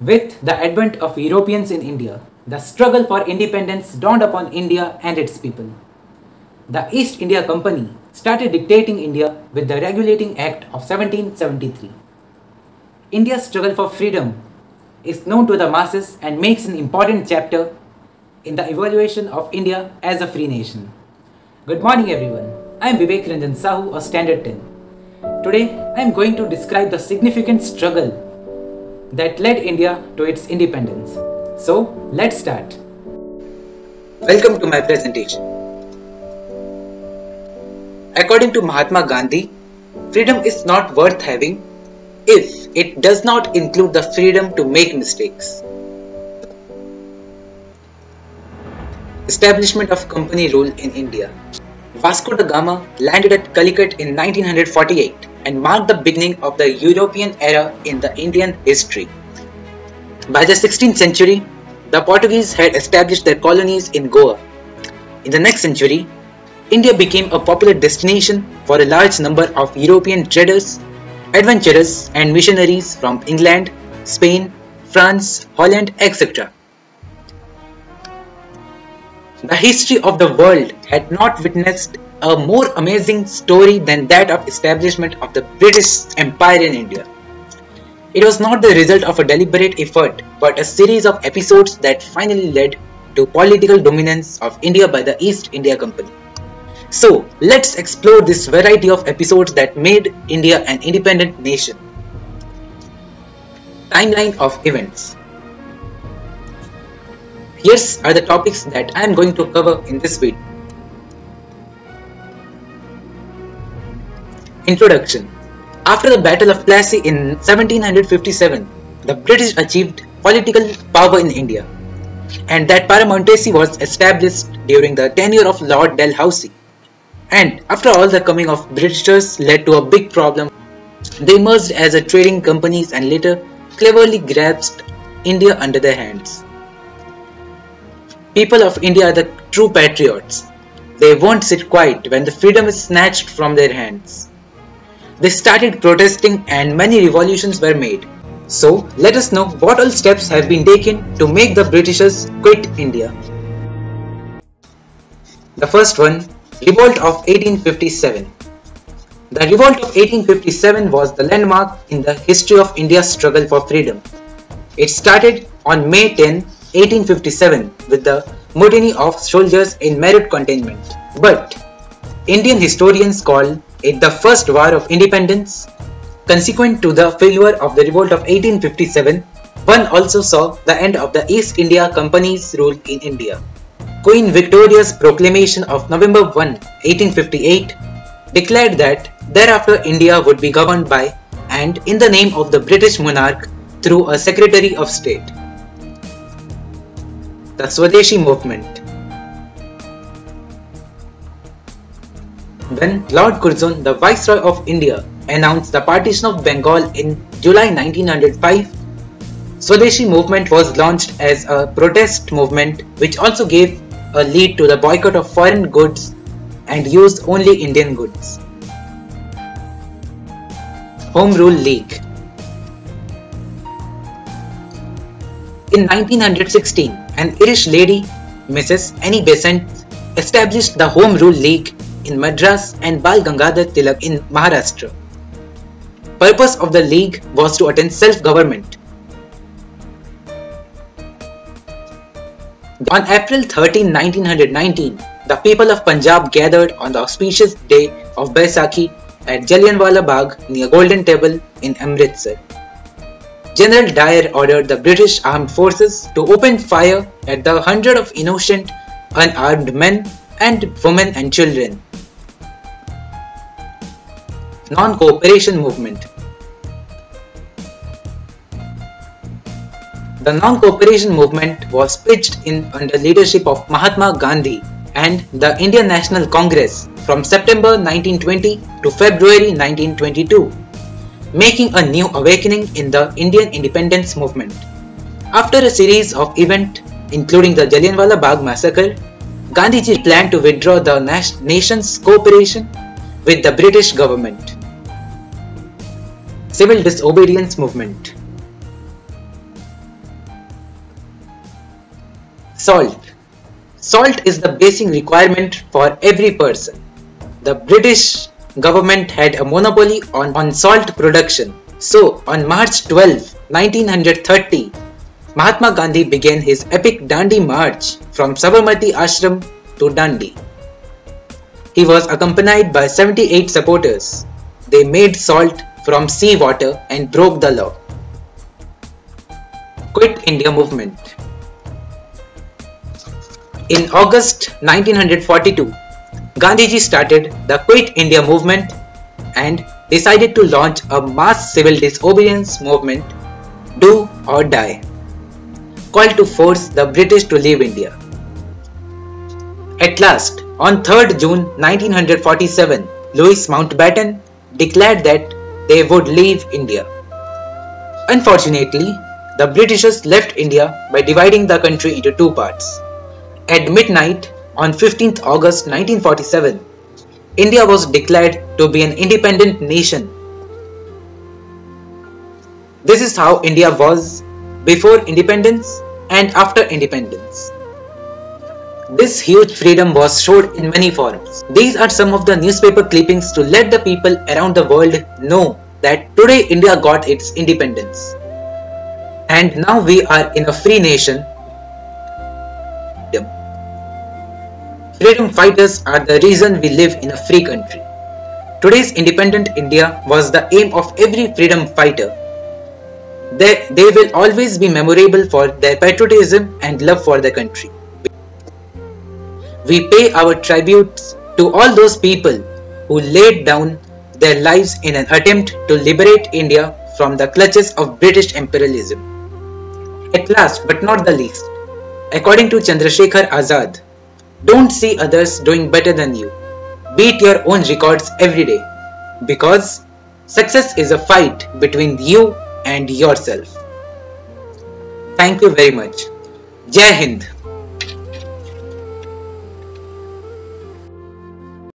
With the advent of Europeans in India, the struggle for independence dawned upon India and its people. The East India Company started dictating India with the Regulating Act of 1773. India's struggle for freedom is known to the masses and makes an important chapter in the evaluation of India as a free nation. Good morning everyone. I am Vivek Ranjan Sahoo of Standard 10. Today I am going to describe the significant struggle that led India to its independence. So, let's start. Welcome to my presentation. According to Mahatma Gandhi, freedom is not worth having if it does not include the freedom to make mistakes. Establishment of company rule in India. Vasco da Gama landed at Calicut in 1948 and marked the beginning of the European era in the Indian history. By the 16th century, the Portuguese had established their colonies in Goa. In the next century, India became a popular destination for a large number of European traders, adventurers, and missionaries from England, Spain, France, Holland, etc. The history of the world had not witnessed a more amazing story than that of establishment of the British Empire in India. It was not the result of a deliberate effort, but a series of episodes that finally led to political dominance of India by the East India Company. So, let's explore this variety of episodes that made India an independent nation. Timeline of events Here are the topics that I am going to cover in this video. Introduction After the Battle of Plassey in 1757, the British achieved political power in India, and that paramountcy was established during the tenure of Lord Dalhousie. And after all, the coming of Britishers led to a big problem. They emerged as a trading companies and later cleverly grasped India under their hands. People of India are the true patriots. They won't sit quiet when the freedom is snatched from their hands. They started protesting and many revolutions were made. So let us know what all steps have been taken to make the Britishers quit India. The first one, Revolt of 1857. The Revolt of 1857 was the landmark in the history of India's struggle for freedom. It started on May 10, 1857 with the mutiny of soldiers in Meerut cantonment. But Indian historians call it the First War of Independence. Consequent to the failure of the revolt of 1857, one also saw the end of the East India Company's rule in India. Queen Victoria's proclamation of November 1, 1858 declared that thereafter India would be governed by and in the name of the British monarch through a Secretary of State. The Swadeshi movement When Lord Curzon, the Viceroy of India, announced the partition of Bengal in July 1905, Swadeshi movement was launched as a protest movement which also gave a lead to the boycott of foreign goods and used only Indian goods. Home Rule League In 1916, an Irish lady, Mrs. Annie Besant, established the Home Rule League in Madras and Bal Gangadhar Tilak in Maharashtra. Purpose of the league was to attain self-government. On April 13, 1919, the people of Punjab gathered on the auspicious day of Baisakhi at Jallianwala Bagh near Golden Temple in Amritsar. General Dyer ordered the British armed forces to open fire at the hundred of innocent, unarmed men and women and children Non-cooperation movement The non-cooperation movement was pitched in under leadership of Mahatma Gandhi and the Indian National Congress from September 1920 to February 1922, making a new awakening in the Indian independence movement. After a series of events including the Jallianwala Bagh massacre, Gandhiji planned to withdraw the nation's cooperation with the British government. Civil disobedience movement. Salt. Salt is the basic requirement for every person. The British government had a monopoly on, on salt production. So, on March 12, 1930, Mahatma Gandhi began his epic Dandi March from Sabarmati Ashram to Dandi. He was accompanied by 78 supporters. They made salt from sea water and broke the law. Quit India movement. In August 1942, Gandhiji started the Quit India movement and decided to launch a mass civil disobedience movement, Do or Die, called to force the British to leave India. At last, on 3rd June 1947, Louis Mountbatten declared that they would leave India. Unfortunately, the Britishers left India by dividing the country into two parts. At midnight, on 15th August 1947, India was declared to be an independent nation. This is how India was before independence and after independence. This huge freedom was showed in many forms. These are some of the newspaper clippings to let the people around the world know that today India got its independence. And now we are in a free nation Freedom fighters are the reason we live in a free country. Today's independent India was the aim of every freedom fighter. They, they will always be memorable for their patriotism and love for the country. We pay our tributes to all those people who laid down their lives in an attempt to liberate India from the clutches of British imperialism. At last, but not the least, according to Chandrasekhar Azad, don't see others doing better than you. Beat your own records every day. Because success is a fight between you and yourself. Thank you very much. Jai Hind.